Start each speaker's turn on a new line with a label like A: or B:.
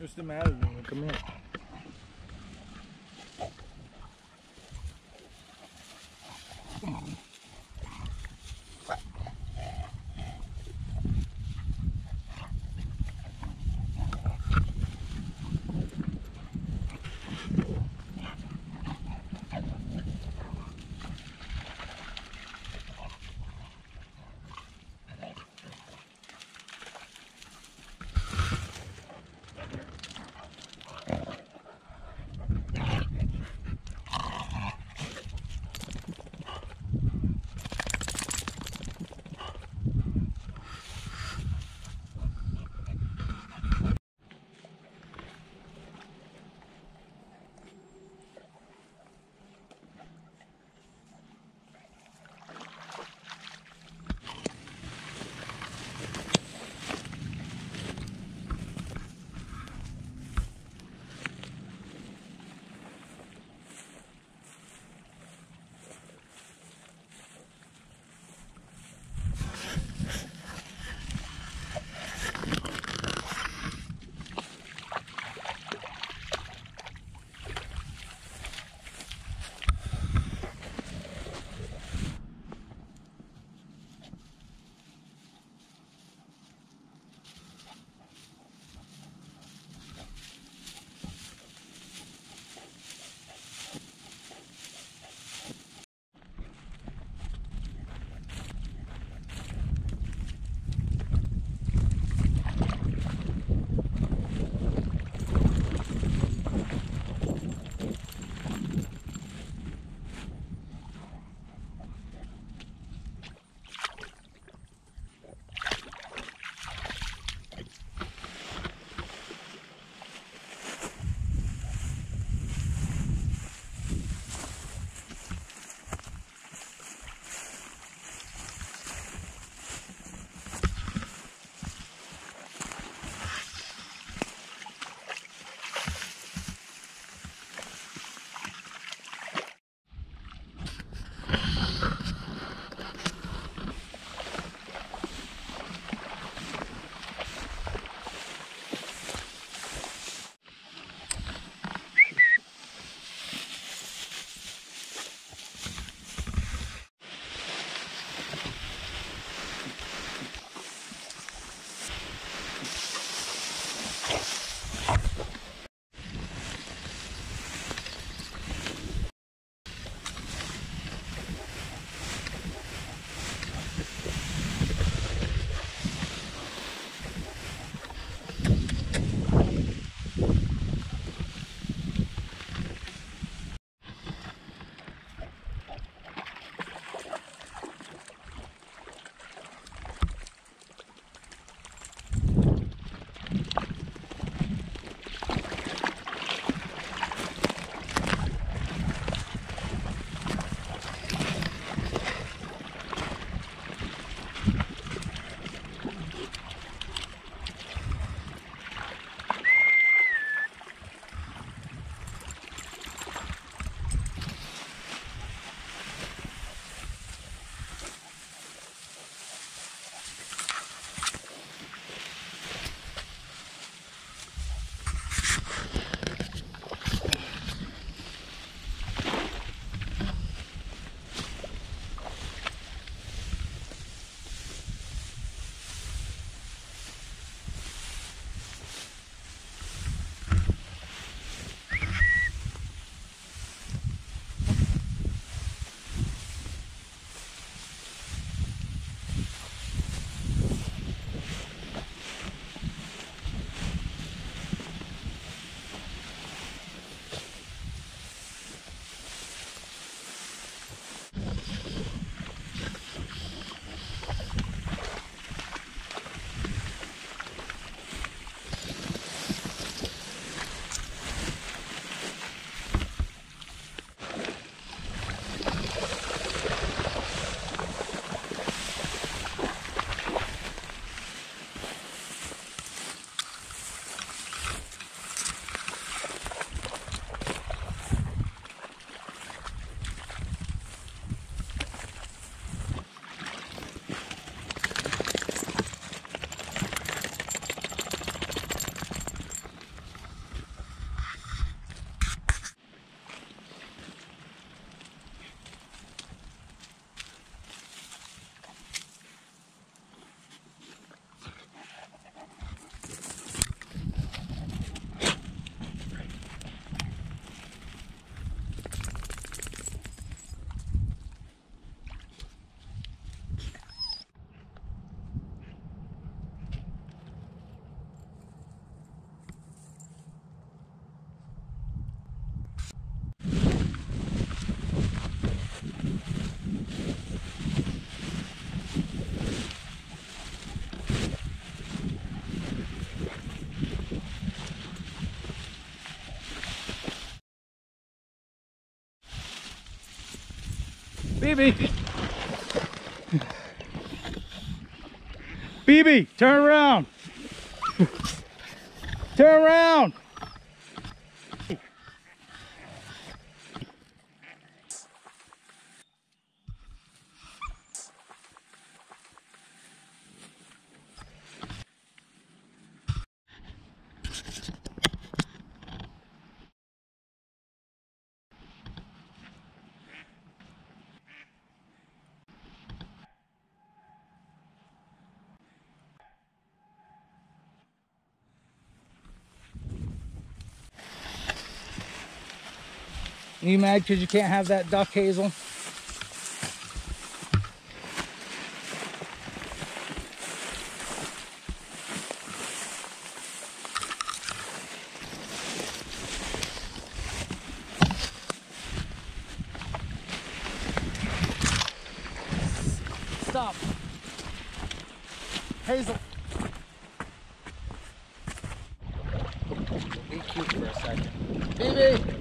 A: just imagine. Come here. BB. BB, turn around. Turn around. And you mad because you can't have that duck hazel? Stop. Hazel. Be cute for a second. BB!